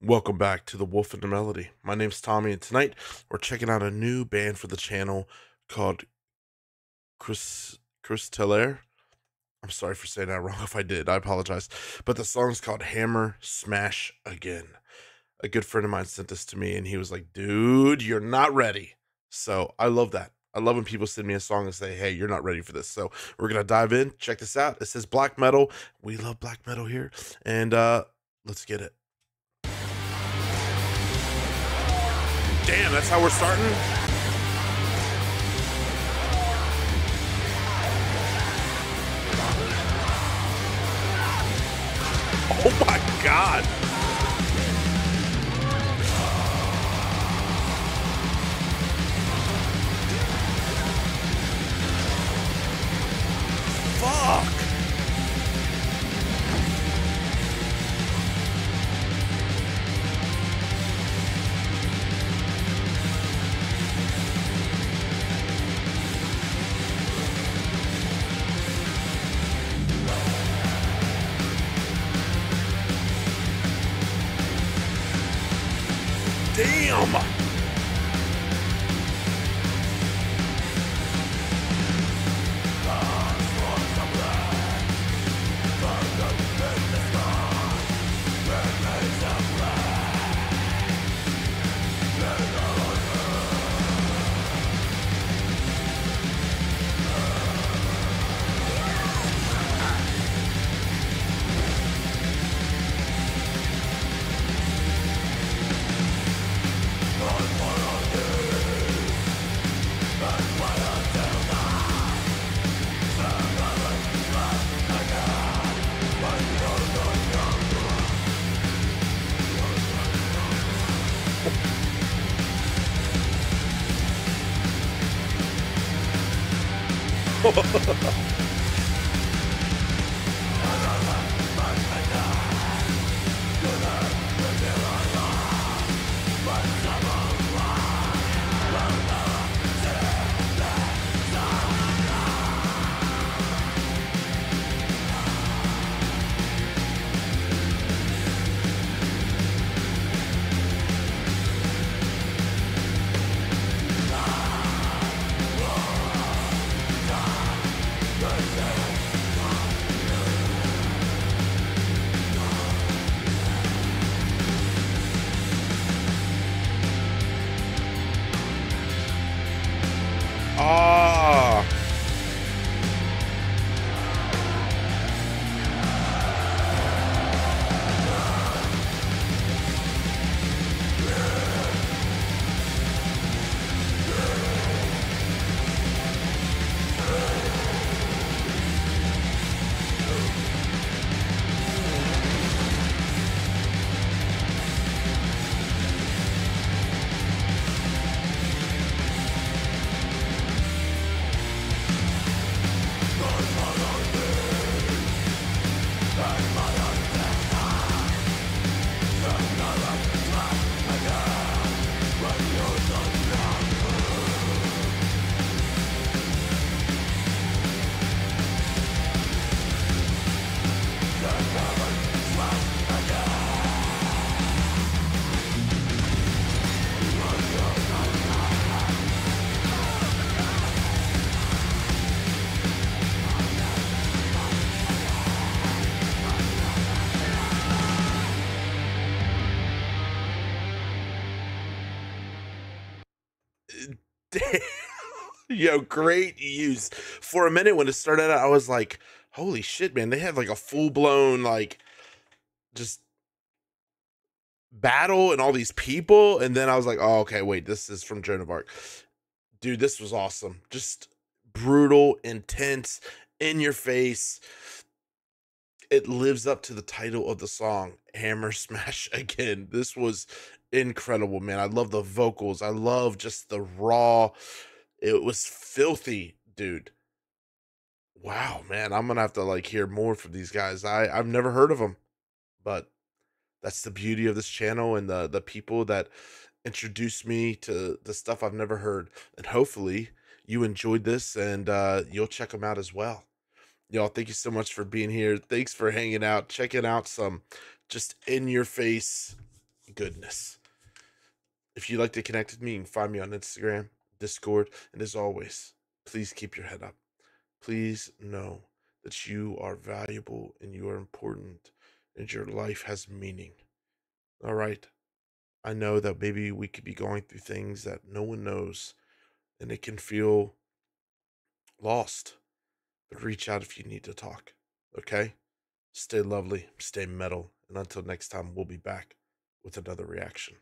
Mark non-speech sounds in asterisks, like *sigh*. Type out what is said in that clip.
Welcome back to the Wolff and the Melody. My name's Tommy, and tonight we're checking out a new band for the channel called Chris Kristailer. I'm sorry for saying that wrong *laughs* if I did. I apologize. But the song's called Hammer Smash Again. A good friend of mine sent this to me, and he was like, "Dude, you're not ready." So I love that. I love when people send me a song and say, "Hey, you're not ready for this." So we're gonna dive in. Check this out. It says black metal. We love black metal here, and uh, let's get it. Damn, that's how we're starting. Oh my god. Damn. ハハハハ。Damn. *laughs* Yo, great use. For a minute when it started out, I was like, holy shit, man. They had like a full blown, like, just battle and all these people. And then I was like, oh, okay, wait, this is from Joan of Arc. Dude, this was awesome. Just brutal, intense, in your face. It lives up to the title of the song, Hammer Smash *laughs* Again. This was incredible, man. I love the vocals. I love just the raw. It was filthy, dude. Wow, man. I'm gonna have to like hear more from these guys. I I've never heard of them, but that's the beauty of this channel and the the people that introduced me to the stuff I've never heard. And hopefully you enjoyed this and uh you'll check them out as well. Y'all, thank you so much for being here. Thanks for hanging out, checking out some just in your face goodness. If you'd like to connect with me, you can find me on Instagram, Discord, and as always, please keep your head up. Please know that you are valuable and you are important and your life has meaning. All right. I know that maybe we could be going through things that no one knows and it can feel lost, but reach out if you need to talk. Okay? Stay lovely, stay metal, and until next time, we'll be back with another reaction.